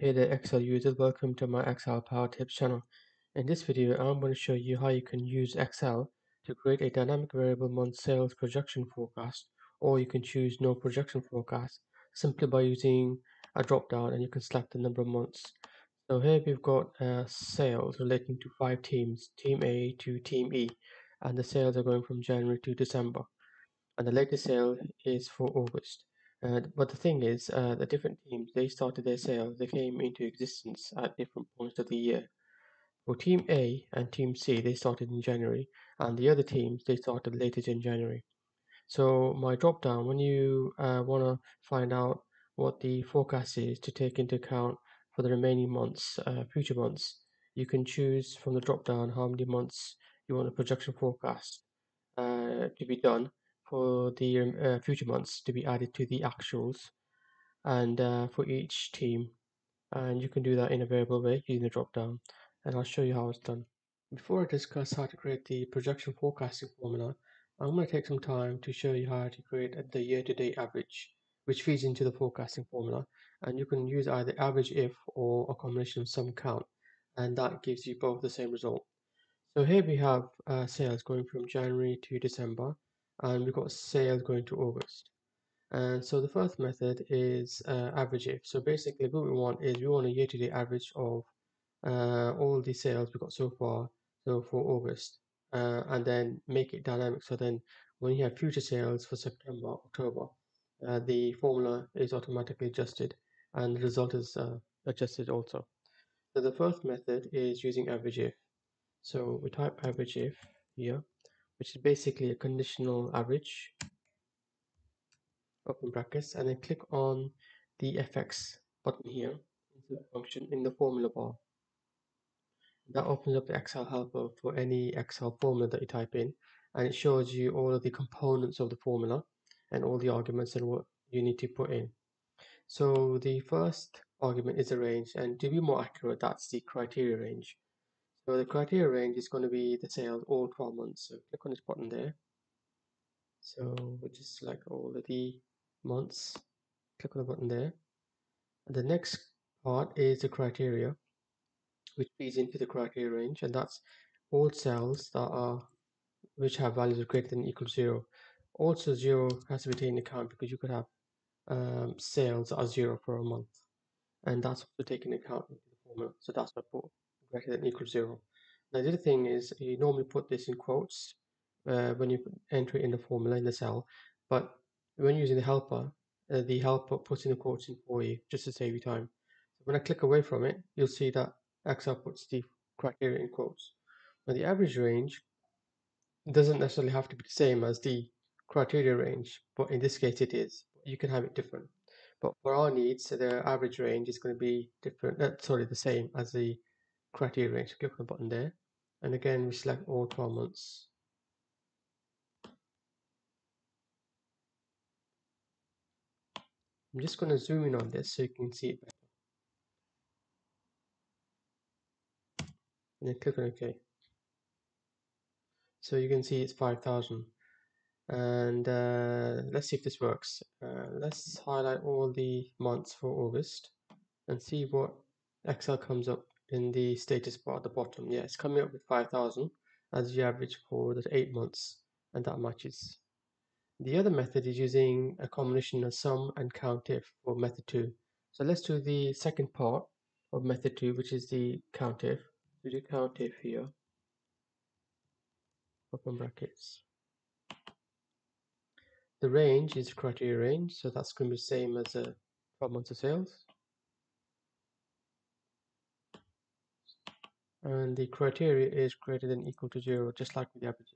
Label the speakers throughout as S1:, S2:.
S1: Hey there Excel users, welcome to my Excel Power Tips channel. In this video, I'm going to show you how you can use Excel to create a dynamic variable month sales projection forecast, or you can choose no projection forecast simply by using a drop down and you can select the number of months. So here we've got uh, sales relating to five teams, team A to team E, and the sales are going from January to December. And the latest sale is for August. Uh, but the thing is, uh, the different teams they started their sales, they came into existence at different points of the year. For Team A and Team C, they started in January, and the other teams they started later in January. So my drop down, when you uh, want to find out what the forecast is to take into account for the remaining months, uh, future months, you can choose from the drop down how many months you want a projection forecast uh, to be done for the uh, future months to be added to the actuals and uh, for each team and you can do that in a variable way using the drop down and I'll show you how it's done. Before I discuss how to create the projection forecasting formula I'm going to take some time to show you how to create the year-to-date average which feeds into the forecasting formula and you can use either average if or a combination of sum count and that gives you both the same result. So here we have uh, sales going from January to December and we've got sales going to August. And so the first method is uh, average if. So basically what we want is we want a year-to-date average of uh, all the sales we've got so far, so for August, uh, and then make it dynamic. So then when you have future sales for September, October, uh, the formula is automatically adjusted and the result is uh, adjusted also. So the first method is using average if. So we type average if here which is basically a conditional average open brackets and then click on the fx button here function in the formula bar. That opens up the excel helper for any excel formula that you type in and it shows you all of the components of the formula and all the arguments and what you need to put in. So the first argument is a range and to be more accurate that's the criteria range so the criteria range is going to be the sales all 12 months. So click on this button there. So we'll just select all of the months. Click on the button there. And the next part is the criteria, which feeds into the criteria range, and that's all cells that are which have values greater than equal to zero. Also, zero has to be taken into account because you could have um, sales are zero for a month, and that's also taken into account into the formula. So that's what I than equal to zero. Now the other thing is you normally put this in quotes uh, when you enter it in the formula in the cell, but when using the helper, uh, the helper puts in the quotes in for you just to save you time. So when I click away from it, you'll see that Excel puts the criteria in quotes. Now the average range doesn't necessarily have to be the same as the criteria range, but in this case it is. You can have it different. But for our needs, the average range is going to be different, uh, sorry, the same as the criteria range. Click on the button there. And again, we select all 12 months. I'm just going to zoom in on this so you can see it better. And then click on OK. So you can see it's 5,000. And uh, let's see if this works. Uh, let's highlight all the months for August and see what Excel comes up in the status bar at the bottom. Yeah, it's coming up with 5,000 as the average for the eight months, and that matches. The other method is using a combination of sum and COUNTIF for method two. So let's do the second part of method two, which is the COUNTIF. We do COUNTIF here, open brackets. The range is criteria range, so that's going to be the same as a 12 months of sales. And the criteria is greater than equal to zero just like with the average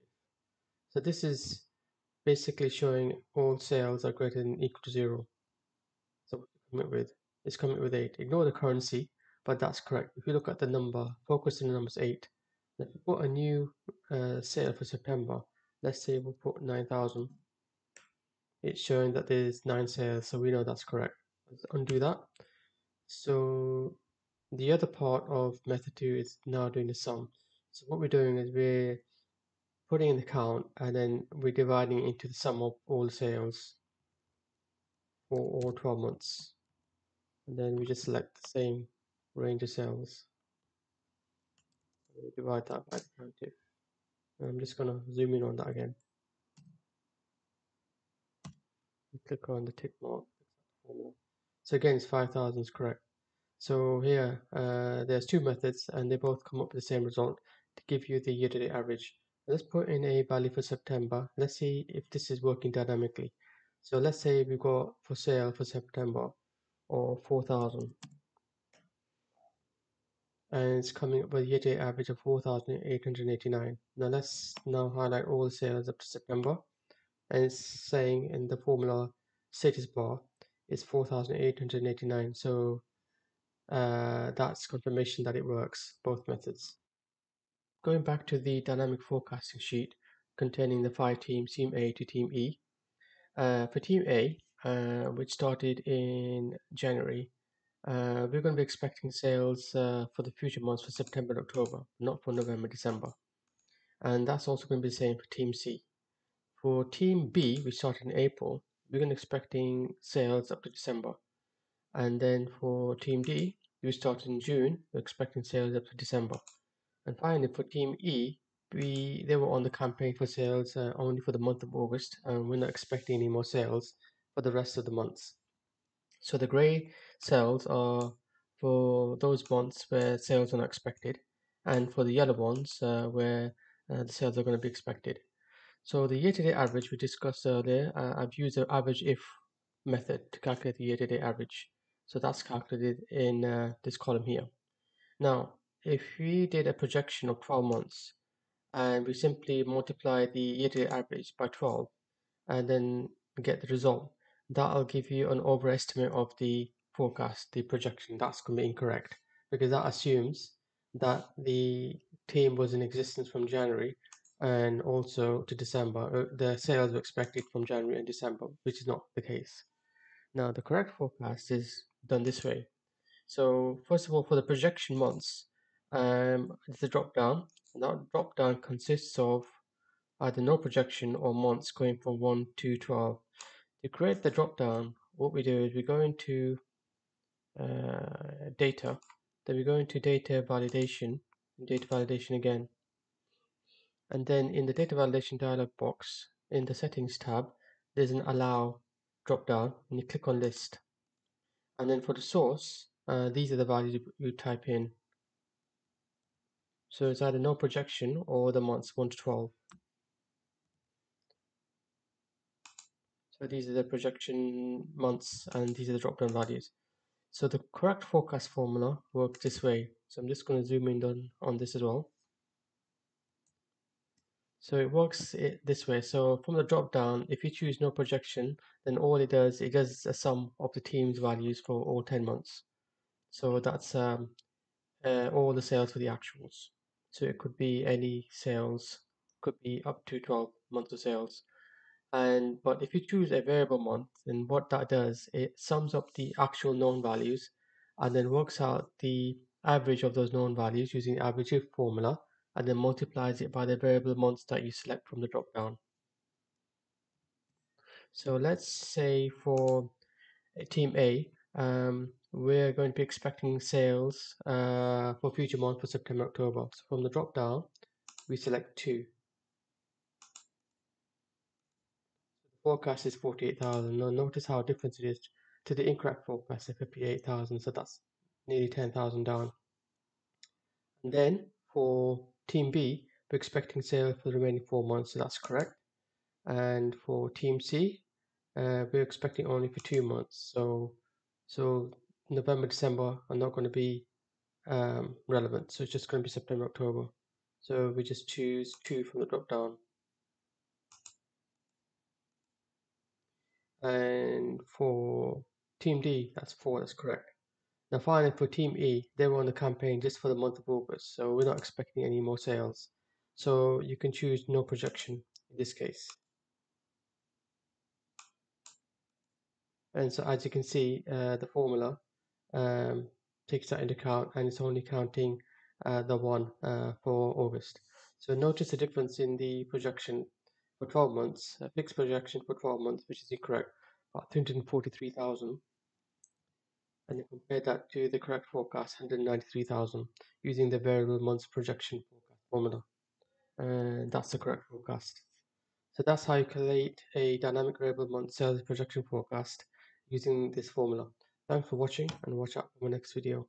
S1: so this is basically showing all sales are greater than equal to zero. So coming with is coming with 8 ignore the currency but that's correct. If you look at the number focus on the numbers 8 if put a new uh, sale for September let's say we'll put 9,000 it's showing that there's 9 sales so we know that's correct. Let's undo that. So the other part of method 2 is now doing the sum. So what we're doing is we're putting in the count and then we're dividing into the sum of all sales for all 12 months. And then we just select the same range of sales. Divide that by the count county. I'm just going to zoom in on that again. Click on the tick mark. So again, it's 5,000 is correct. So here, uh, there's two methods and they both come up with the same result to give you the year-to-date average. Let's put in a value for September. Let's see if this is working dynamically. So let's say we got for sale for September or 4,000 and it's coming up with a year-to-date average of 4,889. Now let's now highlight all sales up to September and it's saying in the formula status bar is 4,889 so uh, that's confirmation that it works both methods. Going back to the dynamic forecasting sheet containing the five teams team A to team E uh, for team A uh, which started in January uh, we're going to be expecting sales uh, for the future months for September and October, not for November, December. And that's also going to be the same for Team C. For Team B, we started in April, we're going to be expecting sales up to December. And then for Team D, we started in June, we're expecting sales up to December. And finally, for Team E, we they were on the campaign for sales uh, only for the month of August, and we're not expecting any more sales for the rest of the months. So the grey cells are for those months where sales are not expected, and for the yellow ones uh, where uh, the sales are going to be expected. So the year-to-date average we discussed earlier, uh, I've used the average if method to calculate the year-to-date average. So that's calculated in uh, this column here. Now, if we did a projection of 12 months and we simply multiply the year-to-date average by 12 and then get the result, that'll give you an overestimate of the forecast, the projection. That's going to be incorrect because that assumes that the team was in existence from January and also to December. Uh, the sales were expected from January and December, which is not the case. Now, the correct forecast is done this way. So, first of all, for the projection months, um, it's a drop down. That drop down consists of either no projection or months going from 1 to 12. To create the drop down, what we do is we go into uh, data, then we go into data validation, data validation again. And then in the data validation dialog box, in the settings tab, there's an allow drop down and you click on list. And then for the source, uh, these are the values you type in. So it's either no projection or the months 1 to 12. So these are the projection months and these are the drop-down values. So the correct forecast formula works this way. So I'm just going to zoom in on, on this as well. So it works it this way. So from the drop down, if you choose no projection, then all it does, it does a sum of the team's values for all 10 months. So that's um, uh, all the sales for the actuals. So it could be any sales, could be up to 12 months of sales and but if you choose a variable month then what that does it sums up the actual known values and then works out the average of those known values using the average if formula and then multiplies it by the variable months that you select from the drop down so let's say for team A um, we're going to be expecting sales uh, for future month for September October so from the drop down we select 2 The forecast is 48,000. Now notice how different it is to the incorrect forecast of 58,000. So that's nearly 10,000 down. And then for Team B, we're expecting sales for the remaining four months. So that's correct. And for Team C, uh, we're expecting only for two months. So so November, December are not going to be um, relevant. So it's just going to be September, October. So we just choose two from the drop down. and for Team D, that's four, that's correct. Now finally for Team E, they were on the campaign just for the month of August, so we're not expecting any more sales. So you can choose no projection in this case. And so as you can see, uh, the formula um, takes that into account and it's only counting uh, the one uh, for August. So notice the difference in the projection for 12 months, a fixed projection for 12 months, which is incorrect, about 343,000. And then compare that to the correct forecast 193,000 using the variable months projection forecast formula. And that's the correct forecast. So that's how you calculate a dynamic variable month sales projection forecast using this formula. Thanks for watching and watch out for my next video